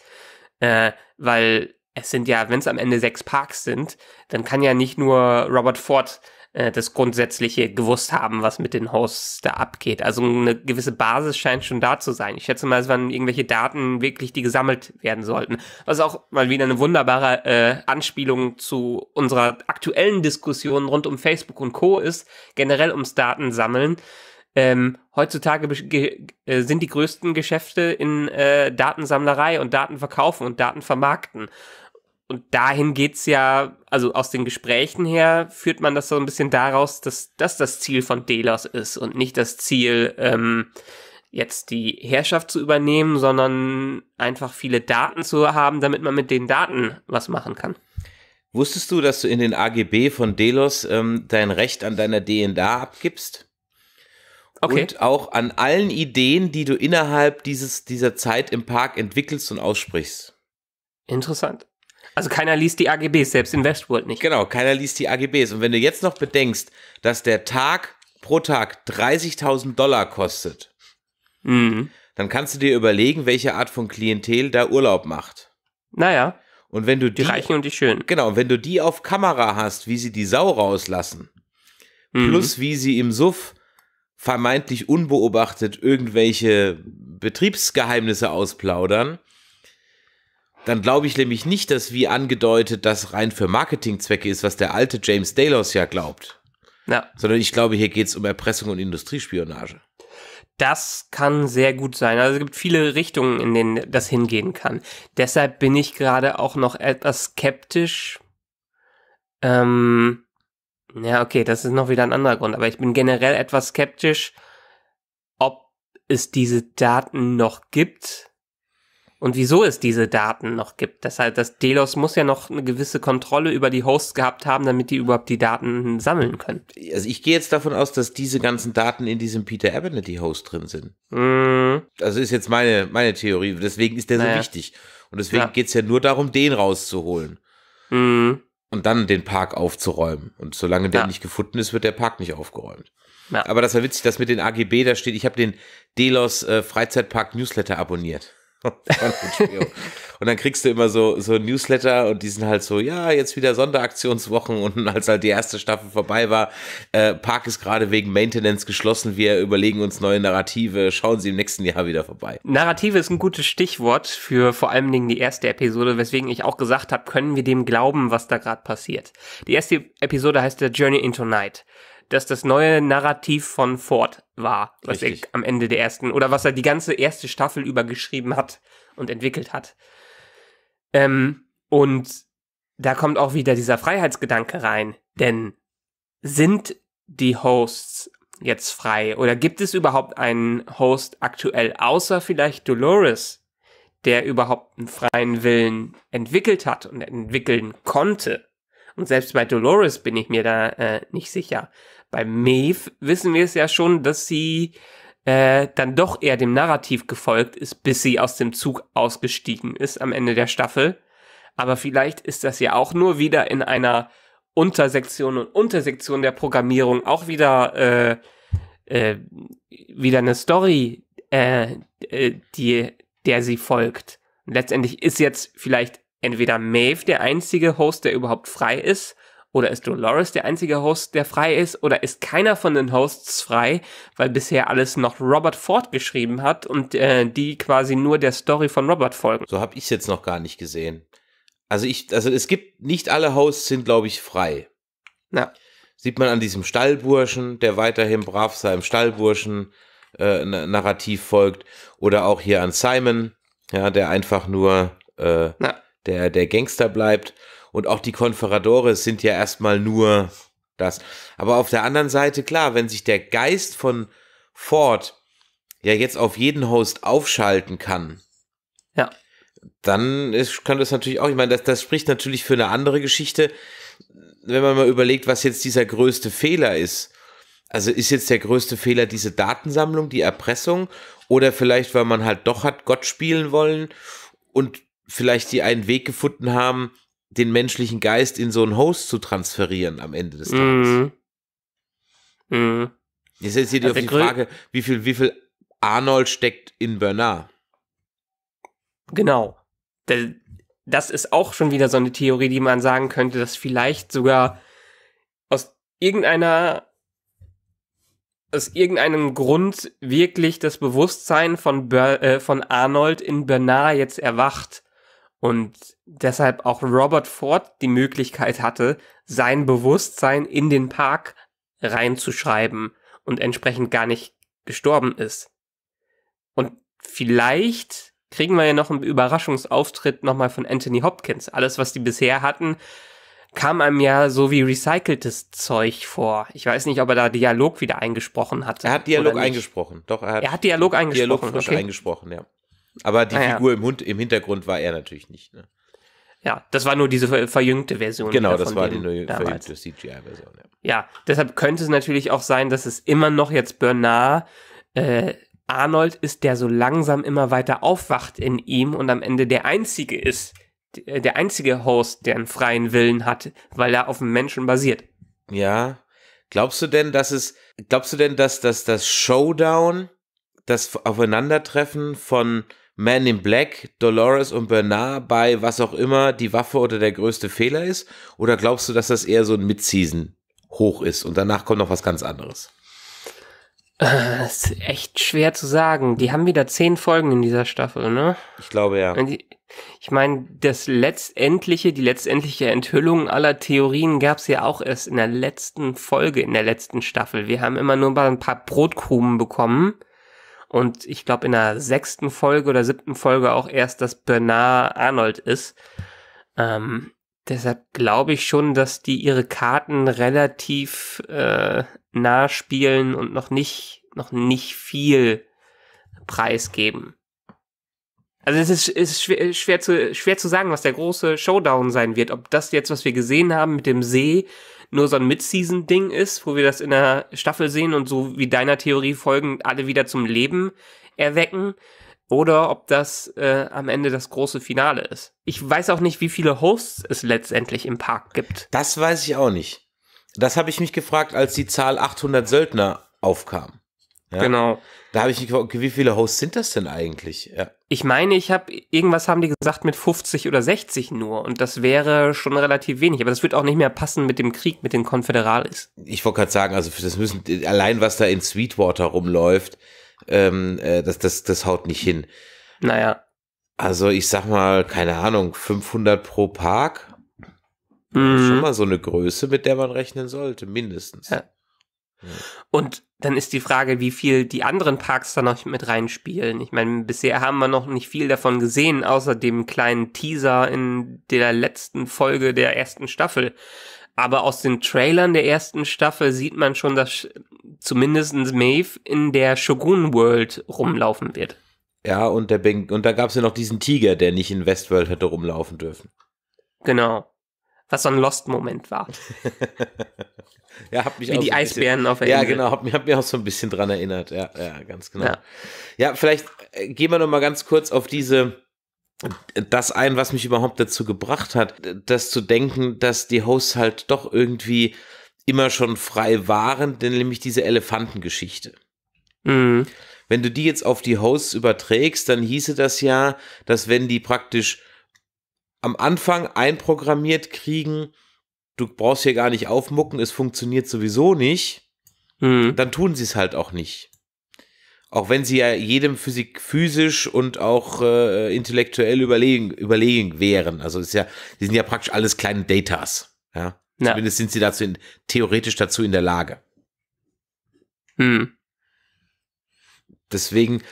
Äh, weil es sind ja, wenn es am Ende sechs Parks sind, dann kann ja nicht nur Robert Ford äh, das Grundsätzliche gewusst haben, was mit den Hosts da abgeht. Also eine gewisse Basis scheint schon da zu sein. Ich schätze mal, es waren irgendwelche Daten wirklich, die gesammelt werden sollten. Was auch mal wieder eine wunderbare äh, Anspielung zu unserer aktuellen Diskussion rund um Facebook und Co. ist, generell ums Datensammeln. Ähm, heutzutage äh, sind die größten Geschäfte in äh, Datensammlerei und Datenverkaufen und Datenvermarkten. Und dahin geht's ja, also aus den Gesprächen her führt man das so ein bisschen daraus, dass das das Ziel von Delos ist und nicht das Ziel, ähm, jetzt die Herrschaft zu übernehmen, sondern einfach viele Daten zu haben, damit man mit den Daten was machen kann. Wusstest du, dass du in den AGB von Delos ähm, dein Recht an deiner DNA abgibst? Okay. Und auch an allen Ideen, die du innerhalb dieses, dieser Zeit im Park entwickelst und aussprichst. Interessant. Also keiner liest die AGBs, selbst in Westworld nicht. Genau, keiner liest die AGBs. Und wenn du jetzt noch bedenkst, dass der Tag pro Tag 30.000 Dollar kostet, Mhm. dann kannst du dir überlegen, welche Art von Klientel da Urlaub macht. Naja, Und wenn du die die, Reichen und die Schönen. genau, und wenn du die auf Kamera hast, wie sie die Sau rauslassen, Mhm. plus wie sie im Suff vermeintlich unbeobachtet irgendwelche Betriebsgeheimnisse ausplaudern, dann glaube ich nämlich nicht, dass wie angedeutet das rein für Marketingzwecke ist, was der alte James Delos ja glaubt. Ja, Sondern ich glaube, hier geht es um Erpressung und Industriespionage. das kann sehr gut sein. Also es gibt viele Richtungen, in denen das hingehen kann. Deshalb bin ich gerade auch noch etwas skeptisch. Ähm, ja, okay, das ist noch wieder ein anderer Grund, aber ich bin generell etwas skeptisch, ob es diese Daten noch gibt und wieso es diese Daten noch gibt. Deshalb, das Delos muss ja noch eine gewisse Kontrolle über die Hosts gehabt haben, damit die überhaupt die Daten sammeln können. Also ich gehe jetzt davon aus, dass diese ganzen Daten in diesem Peter Abernethy-Host drin sind. Mm, Also ist jetzt meine, meine Theorie. Deswegen ist der so Naja. wichtig. Und deswegen Ja. geht's ja nur darum, den rauszuholen. mm, und dann den Park aufzuräumen. Und solange der Ja. nicht gefunden ist, wird der Park nicht aufgeräumt. Ja. Aber das war witzig, dass mit den AGB da steht, ich habe den Delos äh, Freizeitpark Newsletter abonniert. (laughs) und dann kriegst du immer so, so Newsletter und die sind halt so, ja, jetzt wieder Sonderaktionswochen und (laughs) als halt die erste Staffel vorbei war, äh, Park ist gerade wegen Maintenance geschlossen, wir überlegen uns neue Narrative, schauen Sie im nächsten Jahr wieder vorbei. Narrative ist ein gutes Stichwort für vor allen Dingen die erste Episode, weswegen ich auch gesagt habe, können wir dem glauben, was da gerade passiert. Die erste Episode heißt The Journey into Night. Das das neue Narrativ von Ford war, was Richtig. er am Ende der ersten, oder was er die ganze erste Staffel über geschrieben hat und entwickelt hat. Ähm, und da kommt auch wieder dieser Freiheitsgedanke rein, denn sind die Hosts jetzt frei oder gibt es überhaupt einen Host aktuell, außer vielleicht Dolores, der überhaupt einen freien Willen entwickelt hat und entwickeln konnte? Und selbst bei Dolores bin ich mir da äh, nicht sicher. Bei Maeve wissen wir es ja schon, dass sie äh, dann doch eher dem Narrativ gefolgt ist, bis sie aus dem Zug ausgestiegen ist am Ende der Staffel. Aber vielleicht ist das ja auch nur wieder in einer Untersektion und Untersektion der Programmierung auch wieder äh, äh, wieder eine Story, äh, äh, die der sie folgt. Und letztendlich ist jetzt vielleicht entweder Maeve der einzige Host, der überhaupt frei ist, oder ist Dolores der einzige Host, der frei ist, oder ist keiner von den Hosts frei, weil bisher alles noch Robert Ford geschrieben hat und äh, die quasi nur der Story von Robert folgen. So habe ich es jetzt noch gar nicht gesehen. Also ich, also es gibt, nicht alle Hosts sind, glaube ich, frei. Ja. Sieht man an diesem Stallburschen, der weiterhin brav seinem Stallburschen äh, Na- Narrativ folgt. Oder auch hier an Simon, ja, der einfach nur äh, Ja. der, der Gangster bleibt. Und auch die Konferadores sind ja erstmal nur das. Aber auf der anderen Seite, klar, wenn sich der Geist von Ford ja jetzt auf jeden Host aufschalten kann, Ja. dann ist, kann das natürlich auch, ich meine, das, das spricht natürlich für eine andere Geschichte, wenn man mal überlegt, was jetzt dieser größte Fehler ist. Also ist jetzt der größte Fehler diese Datensammlung, die Erpressung oder vielleicht, weil man halt doch hat Gott spielen wollen und vielleicht die einen Weg gefunden haben, den menschlichen Geist in so einen Host zu transferieren am Ende des Tages. Mhm. Mhm. Jetzt ist hier die, Also auf die Frage, wie viel, wie viel Arnold steckt in Bernard? Genau. Da- Das ist auch schon wieder so eine Theorie, die man sagen könnte, dass vielleicht sogar aus irgendeiner aus irgendeinem Grund wirklich das Bewusstsein von, Ber äh, von Arnold in Bernard jetzt erwacht und deshalb auch Robert Ford die Möglichkeit hatte, sein Bewusstsein in den Park reinzuschreiben und entsprechend gar nicht gestorben ist. Und vielleicht kriegen wir ja noch einen Überraschungsauftritt nochmal von Anthony Hopkins. Alles, was die bisher hatten, kam einem ja so wie recyceltes Zeug vor. Ich weiß nicht, ob er da Dialog wieder eingesprochen hat. Er hat Dialog eingesprochen. Doch, er hat, Er hat Dialog eingesprochen. Dialog frisch okay. eingesprochen, ja. Aber die Ah, ja. Figur im, Hund, im Hintergrund war er natürlich nicht. Ne? Ja, das war nur diese ver verjüngte Version. Genau, wieder das war die neue damals. verübte CGI-Version. Ja. Ja, deshalb könnte es natürlich auch sein, dass es immer noch jetzt Bernard äh, Arnold ist, der so langsam immer weiter aufwacht in ihm und am Ende der Einzige ist, der einzige Host, der einen freien Willen hat, weil er auf dem Menschen basiert. Ja. Glaubst du denn, dass es, glaubst du denn, dass, dass das Showdown, das Aufeinandertreffen von Man in Black, Dolores und Bernard bei was auch immer die Waffe oder der größte Fehler ist? Oder glaubst du, dass das eher so ein Mid-Season hoch ist und danach kommt noch was ganz anderes? Äh, ist echt schwer zu sagen. Die haben wieder zehn Folgen in dieser Staffel, ne? Ich glaube ja. Ich meine, das letztendliche, die letztendliche Enthüllung aller Theorien gab es ja auch erst in der letzten Folge, in der letzten Staffel. Wir haben immer nur mal ein paar Brotkrumen bekommen. Und ich glaube, in der sechsten Folge oder siebten Folge auch erst, dass Bernard Arnold ist. Ähm, deshalb glaube ich schon, dass die ihre Karten relativ äh, nah spielen und noch nicht, noch nicht viel preisgeben. Also es ist, ist schwer, schwer, zu, schwer zu sagen, was der große Showdown sein wird. Ob das jetzt, was wir gesehen haben mit dem See, nur so ein Mid-Season-Ding ist, wo wir das in der Staffel sehen und so wie deiner Theorie folgen, alle wieder zum Leben erwecken. Oder ob das äh, am Ende das große Finale ist. Ich weiß auch nicht, wie viele Hosts es letztendlich im Park gibt. Das weiß ich auch nicht. Das habe ich mich gefragt, als die Zahl 800 Söldner aufkam. Ja? Genau. Da habe ich mich gefragt, okay, wie viele Hosts sind das denn eigentlich? Ja. Ich meine, ich habe irgendwas haben die gesagt mit 50 oder 60 nur und das wäre schon relativ wenig, aber das wird auch nicht mehr passen mit dem Krieg mit den Konföderalis. Ich wollte gerade sagen, also das müssen allein was da in Sweetwater rumläuft, ähm, äh, das das das haut nicht hin. Naja. Also ich sag mal, keine Ahnung, 500 pro Park. Mhm. Schon mal so eine Größe, mit der man rechnen sollte, mindestens. Ja. Und dann ist die Frage, wie viel die anderen Parks da noch mit reinspielen. Ich meine, bisher haben wir noch nicht viel davon gesehen, außer dem kleinen Teaser in der letzten Folge der ersten Staffel. Aber aus den Trailern der ersten Staffel sieht man schon, dass zumindest Maeve in der Shogun World rumlaufen wird. Ja, und der ben und da gab es ja noch diesen Tiger, der nicht in Westworld hätte rumlaufen dürfen. Genau. Was so ein Lost-Moment war. (laughs) Ja, hab mich Wie auch die so Eisbären bisschen, auf der Ja, Insel. genau, hab, mich- hab mich auch so ein bisschen dran erinnert. Ja, ja, ganz genau. Ja, Ja. vielleicht äh, gehen wir noch mal ganz kurz auf diese das ein, was mich überhaupt dazu gebracht hat, das zu denken, dass die Hosts halt doch irgendwie immer schon frei waren, denn nämlich diese Elefantengeschichte. Mhm. Wenn du die jetzt auf die Hosts überträgst, dann hieße das ja, dass wenn die praktisch am Anfang einprogrammiert kriegen, du brauchst hier gar nicht aufmucken, es funktioniert sowieso nicht, Mhm. dann tun sie es halt auch nicht. Auch wenn sie ja jedem Physik physisch und auch äh, intellektuell überlegen, überlegen wären. Also ist ja, die sind ja praktisch alles kleine Datas. Ja. Ja. Zumindest sind sie dazu in, theoretisch dazu in der Lage. Mhm. Deswegen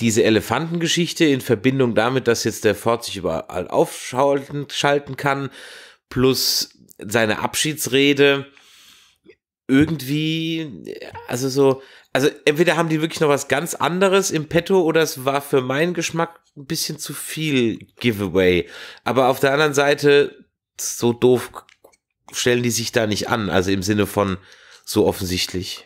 diese Elefantengeschichte in Verbindung damit, dass jetzt der Ford sich überall aufschalten schalten kann, plus seine Abschiedsrede, irgendwie, also so, also entweder haben die wirklich noch was ganz anderes im Petto oder es war für meinen Geschmack ein bisschen zu viel Giveaway. Aber auf der anderen Seite, so doof stellen die sich da nicht an, also im Sinne von so offensichtlich.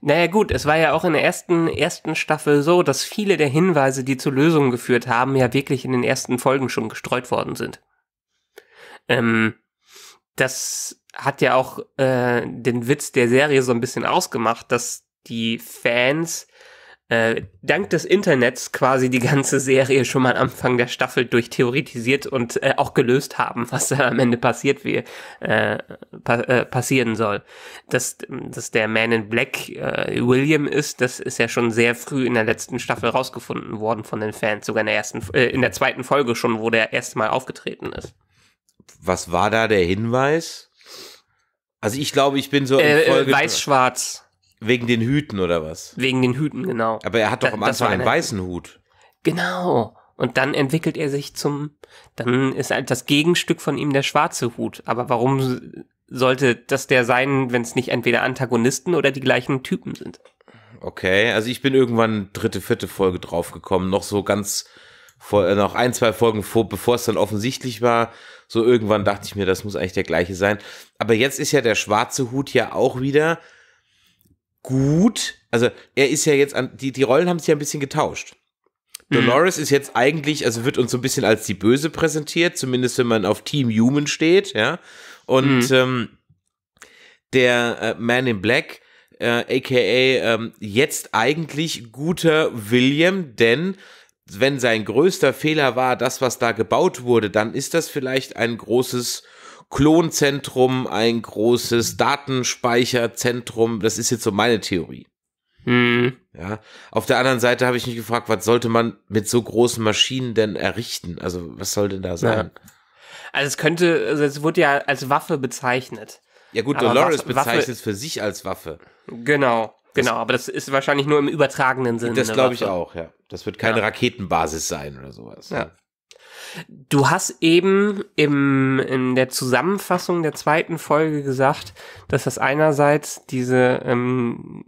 Naja gut, es war ja auch in der ersten, ersten Staffel so, dass viele der Hinweise, die zu Lösungen geführt haben, ja wirklich in den ersten Folgen schon gestreut worden sind. Ähm, das hat ja auch äh, den Witz der Serie so ein bisschen ausgemacht, dass die Fans äh, dank des Internets quasi die ganze Serie schon mal am Anfang der Staffel durchtheoretisiert und äh, auch gelöst haben, was da am Ende passiert wie, äh, pa äh, passieren soll. Dass, dass der Man in Black äh, William ist, das ist ja schon sehr früh in der letzten Staffel rausgefunden worden von den Fans, sogar in der ersten, äh, in der zweiten Folge schon, wo der erste Mal aufgetreten ist. Was war da der Hinweis? Also ich glaube, ich bin so Äh, äh, Weiß-Schwarz, wegen den Hüten oder was? wegen den Hüten, genau. Aber er hat doch Da- am Anfang einen eine- weißen Hut. Genau. Und dann entwickelt er sich zum, dann ist halt das Gegenstück von ihm der schwarze Hut. Aber warum sollte das der sein, wenn es nicht entweder Antagonisten oder die gleichen Typen sind? Okay, also ich bin irgendwann dritte, vierte Folge draufgekommen, noch so ganz vor, äh, noch ein, zwei Folgen vor, bevor es dann offensichtlich war. So irgendwann dachte ich mir, das muss eigentlich der gleiche sein. Aber jetzt ist ja der schwarze Hut ja auch wieder gut. Also er ist ja jetzt an, die, die Rollen haben sich ja ein bisschen getauscht. Dolores ist jetzt eigentlich, also wird uns so ein bisschen als die Böse präsentiert, zumindest wenn man auf Team Human steht, ja. Und Mhm. ähm, der äh, Man in Black, äh, aka ähm, jetzt eigentlich guter William, denn wenn sein größter Fehler war, das, was da gebaut wurde, dann ist das vielleicht ein großes Klonzentrum, ein großes Datenspeicherzentrum. Das ist jetzt so meine Theorie. Hm. Ja. Auf der anderen Seite habe ich mich gefragt, was sollte man mit so großen Maschinen denn errichten? Also, was soll denn da sein? Also es könnte, also es wurde ja als Waffe bezeichnet. Ja, gut, Aber Dolores bezeichnet es für sich als Waffe. Genau, genau. Aber das ist wahrscheinlich nur im übertragenen Sinne. Das glaube ich auch, ja. Das wird keine Ja. Raketenbasis sein oder sowas. Ja. Du hast eben im, in der Zusammenfassung der zweiten Folge gesagt, dass das einerseits diese, ähm,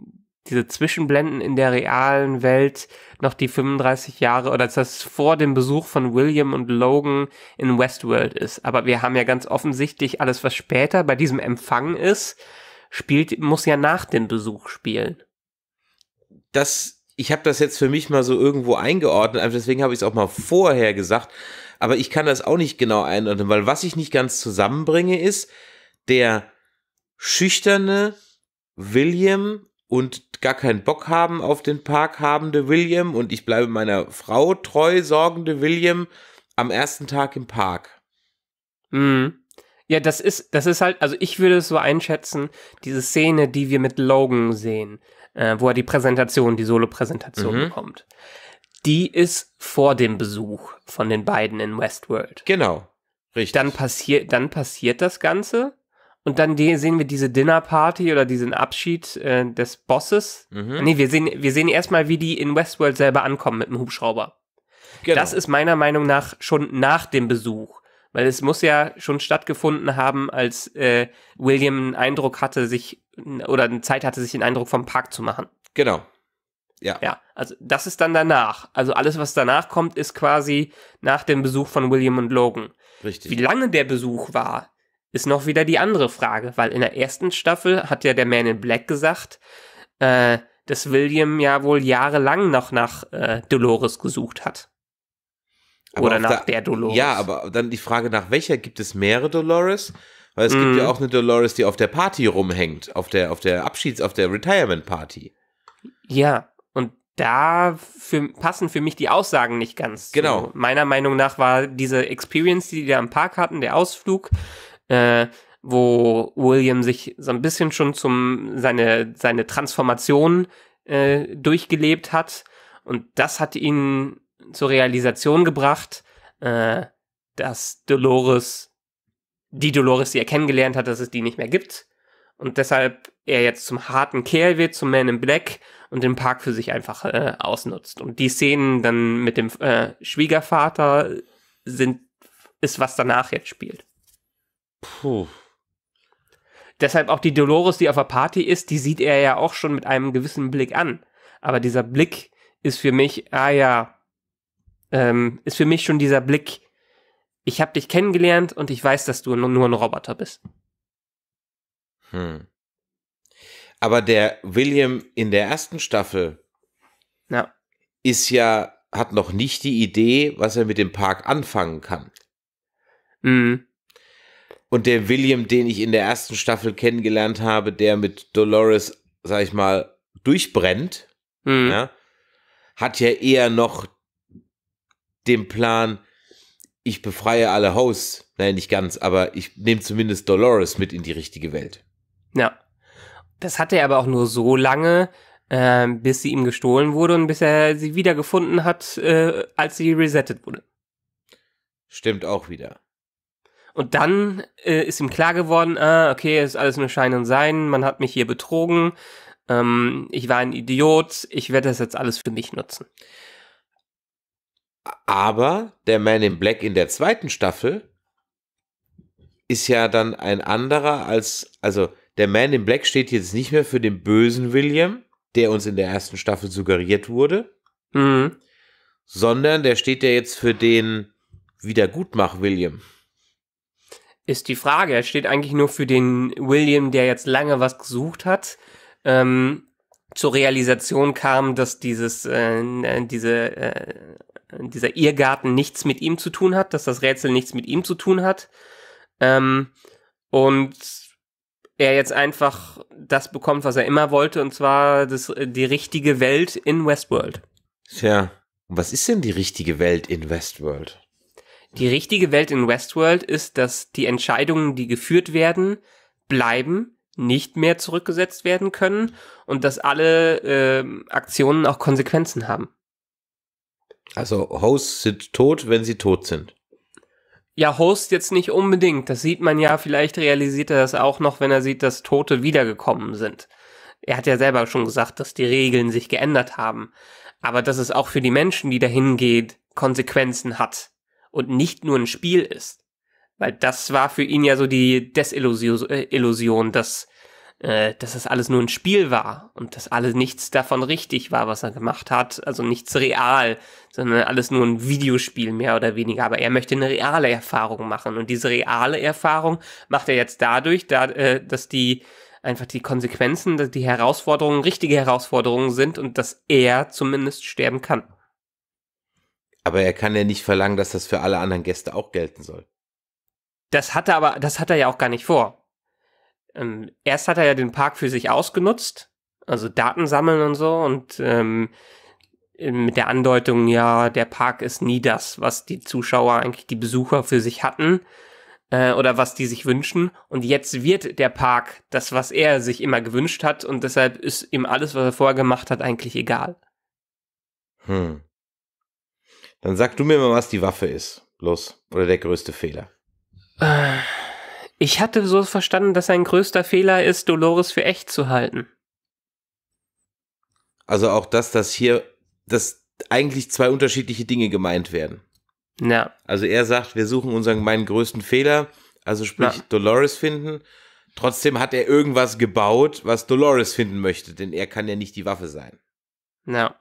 diese Zwischenblenden in der realen Welt noch die 35 Jahre oder dass das vor dem Besuch von William und Logan in Westworld ist. Aber wir haben ja ganz offensichtlich alles, was später bei diesem Empfang ist, spielt, muss ja nach dem Besuch spielen. das, ich habe das jetzt für mich mal so irgendwo eingeordnet, deswegen habe ich es auch mal vorher gesagt, aber ich kann das auch nicht genau einordnen, weil was ich nicht ganz zusammenbringe ist, der schüchterne William und gar keinen Bock haben auf den Park habende William und ich bleibe meiner Frau treu sorgende William am ersten Tag im Park. Mhm. Ja, das ist, das ist halt, also ich würde es so einschätzen, diese Szene, die wir mit Logan sehen, äh, wo er die Präsentation, die Solo-Präsentation Mhm. bekommt, die ist vor dem Besuch von den beiden in Westworld. Genau. Richtig. Dann passiert, dann passiert das Ganze und dann sehen wir diese Dinnerparty oder diesen Abschied äh, des Bosses. Mhm. Nee, wir sehen, wir sehen erstmal, wie die in Westworld selber ankommen mit dem Hubschrauber. genau. Das ist meiner Meinung nach schon nach dem Besuch. Weil es muss ja schon stattgefunden haben, als äh, William einen Eindruck hatte, sich oder eine Zeit hatte, sich den Eindruck vom Park zu machen. genau. Ja. Ja, also das ist dann danach. Also alles, was danach kommt, ist quasi nach dem Besuch von William und Logan. Richtig. Wie lange der Besuch war, ist noch wieder die andere Frage, weil in der ersten Staffel hat ja der Man in Black gesagt, äh, dass William ja wohl jahrelang noch nach äh, Dolores gesucht hat. Aber Oder nach der Dolores. Ja, aber dann die Frage, nach welcher gibt es mehrere Dolores? Weil es Mhm. gibt ja auch eine Dolores, die auf der Party rumhängt, auf der, auf der Abschieds-, auf der Retirement-Party. Ja, und da für, passen für mich die Aussagen nicht ganz. Genau. So, meiner Meinung nach war diese Experience, die die da im Park hatten, der Ausflug, äh, wo William sich so ein bisschen schon zum seine seine Transformation äh, durchgelebt hat und das hat ihn zur Realisation gebracht, äh, dass Dolores die Dolores, die er kennengelernt hat, dass es die nicht mehr gibt und deshalb er jetzt zum harten Kerl wird, zum Man in Black und den Park für sich einfach äh, ausnutzt. Und die Szenen dann mit dem äh, Schwiegervater sind, ist was danach jetzt spielt. Puh. Deshalb auch die Dolores, die auf der Party ist, die sieht er ja auch schon mit einem gewissen Blick an. Aber dieser Blick ist für mich, ah ja, ähm, ist für mich schon dieser Blick, ich habe dich kennengelernt und ich weiß, dass du nur, ein Roboter bist. Hm. Aber der William in der ersten Staffel Ja. ist ja, hat noch nicht die Idee, was er mit dem Park anfangen kann. Mhm. Und der William, den ich in der ersten Staffel kennengelernt habe, der mit Dolores, sag ich mal, durchbrennt, Mhm. ja, hat ja eher noch den Plan, ich befreie alle Hosts. Nein, nicht ganz, aber ich nehme zumindest Dolores mit in die richtige Welt. Ja. Das hatte er aber auch nur so lange, äh, bis sie ihm gestohlen wurde und bis er sie wiedergefunden hat, äh, als sie resettet wurde. Stimmt auch wieder. Und dann äh, ist ihm klar geworden, ah, okay, es ist alles nur Schein und Sein, man hat mich hier betrogen, ähm, ich war ein Idiot, ich werde das jetzt alles für mich nutzen. Aber der Man in Black in der zweiten Staffel ist ja dann ein anderer als, also der Man in Black steht jetzt nicht mehr für den bösen William, der uns in der ersten Staffel suggeriert wurde, Mhm. sondern der steht ja jetzt für den Wiedergutmach William. Ist die Frage, er steht eigentlich nur für den William, der jetzt lange was gesucht hat. Ähm, zur Realisation kam, dass dieses, äh, diese, äh, dieser Irrgarten nichts mit ihm zu tun hat, dass das Rätsel nichts mit ihm zu tun hat. Ähm, und er jetzt einfach das bekommt, was er immer wollte, und zwar das, die richtige Welt in Westworld. Tja, was ist denn die richtige Welt in Westworld? Die richtige Welt in Westworld ist, dass die Entscheidungen, die geführt werden, bleiben, nicht mehr zurückgesetzt werden können und dass alle äh, Aktionen auch Konsequenzen haben. Also Hosts sind tot, wenn sie tot sind. Ja, Host jetzt nicht unbedingt. Das sieht man ja, vielleicht realisiert er das auch noch, wenn er sieht, dass Tote wiedergekommen sind. Er hat ja selber schon gesagt, dass die Regeln sich geändert haben. Aber dass es auch für die Menschen, die dahin geht, Konsequenzen hat. Und nicht nur ein Spiel ist. Weil das war für ihn ja so die Desillusion, dass äh, dass das alles nur ein Spiel war und dass alles nichts davon richtig war, was er gemacht hat, also nichts real, sondern alles nur ein Videospiel mehr oder weniger. Aber er möchte eine reale Erfahrung machen und diese reale Erfahrung macht er jetzt dadurch, da, äh, dass die einfach die Konsequenzen, dass die Herausforderungen richtige Herausforderungen sind und dass er zumindest sterben kann. Aber er kann ja nicht verlangen, dass das für alle anderen Gäste auch gelten soll. Das hat er aber, das hat er ja auch gar nicht vor ähm, erst hat er ja den Park für sich ausgenutzt, also Daten sammeln und so und ähm, mit der Andeutung, ja, der Park ist nie das, was die Zuschauer, eigentlich die Besucher für sich hatten äh, oder was die sich wünschen. Und jetzt wird der Park das, was er sich immer gewünscht hat und deshalb ist ihm alles, was er vorher gemacht hat, eigentlich egal. Hm. Dann sag du mir mal, was die Waffe ist. Los. Oder der größte Fehler. Äh. Ich hatte so verstanden, dass sein größter Fehler ist, Dolores für echt zu halten. Also auch das, dass hier, dass eigentlich zwei unterschiedliche Dinge gemeint werden. Ja. Also er sagt, wir suchen unseren meinen größten Fehler, also sprich ja. Dolores finden. Trotzdem hat er irgendwas gebaut, was Dolores finden möchte, denn er kann ja nicht die Waffe sein. Ja.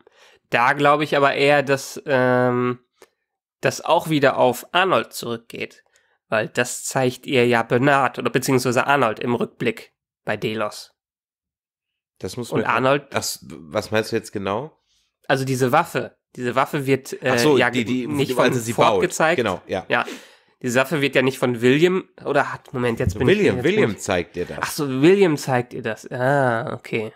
Da glaube ich aber eher, dass ähm, das auch wieder auf Arnold zurückgeht weil das zeigt ihr ja Bernard oder beziehungsweise Arnold im Rückblick bei Delos. Das muss man. Und Arnold. Ach, was meinst du jetzt genau? Also diese Waffe, diese Waffe wird äh, so, ja die, die, nicht von sie Ford baut. gezeigt. Genau, ja. Ja. Diese Waffe wird ja nicht von William oder hat Moment jetzt bin William, ich, William ich, zeigt dir das. Ach so, William zeigt ihr das. Ah, okay.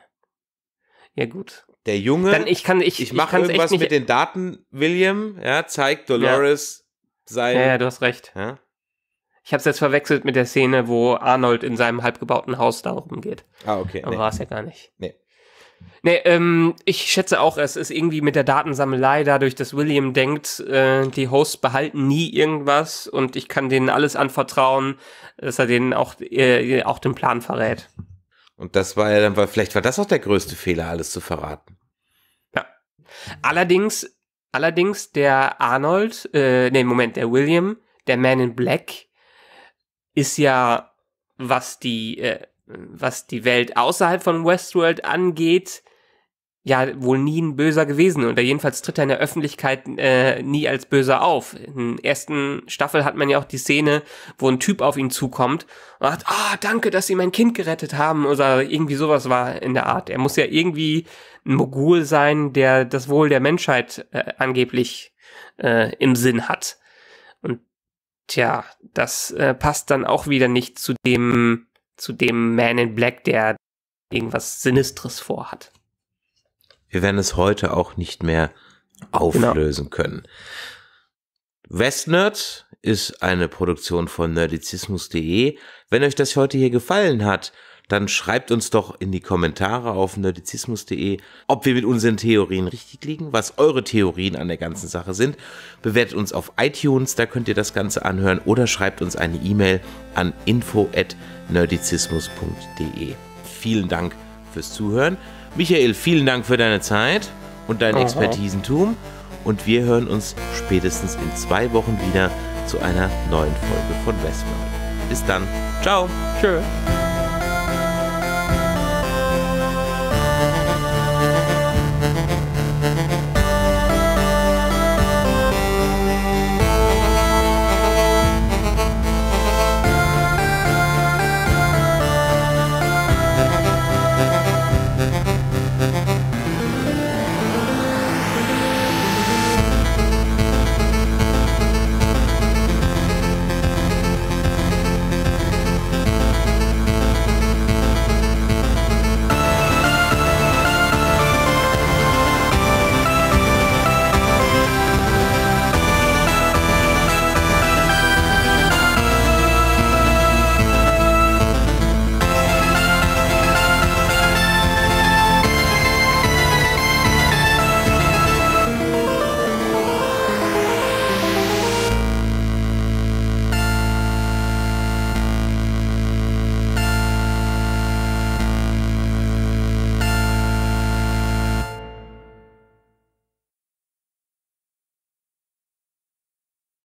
Ja gut. Der Junge. Dann ich kann ich ich mache irgendwas mit den Daten. William, ja, zeigt Dolores ja. sein. Ja, ja, du hast recht. Ja? Ich habe es jetzt verwechselt mit der Szene, wo Arnold in seinem halbgebauten Haus da rumgeht. Ah, okay. Aber nee. war es ja gar nicht. Nee. Nee, ähm, ich schätze auch, es ist irgendwie mit der Datensammelei dadurch, dass William denkt, äh, die Hosts behalten nie irgendwas und ich kann denen alles anvertrauen, dass er denen auch, äh, auch den Plan verrät. Und das war ja dann, weil vielleicht war das auch der größte Fehler, alles zu verraten. Ja. Allerdings, allerdings der Arnold, äh, nee, Moment, der William, der Man in Black, ist ja, was die, äh, was die Welt außerhalb von Westworld angeht, ja wohl nie ein Böser gewesen oder jedenfalls tritt er in der Öffentlichkeit äh, nie als Böser auf. In der ersten Staffel hat man ja auch die Szene, wo ein Typ auf ihn zukommt und sagt, ah, danke, dass Sie mein Kind gerettet haben oder irgendwie sowas war in der Art. Er muss ja irgendwie ein Mogul sein, der das Wohl der Menschheit äh, angeblich äh, im Sinn hat. Tja, das äh, passt dann auch wieder nicht zu dem, zu dem Man in Black, der irgendwas Sinistres vorhat. Wir werden es heute auch nicht mehr auflösen genau. können. Westnerd ist eine Produktion von nerdizismus.de. Wenn euch das heute hier gefallen hat, dann schreibt uns doch in die Kommentare auf nerdizismus.de, ob wir mit unseren Theorien richtig liegen, was eure Theorien an der ganzen Sache sind. Bewertet uns auf iTunes, da könnt ihr das Ganze anhören oder schreibt uns eine E-Mail an info@nerdizismus.de. Vielen Dank fürs Zuhören. Michael, vielen Dank für deine Zeit und dein Aha. Expertisentum und wir hören uns spätestens in zwei Wochen wieder zu einer neuen Folge von Westworld. Bis dann. Ciao. Tschö.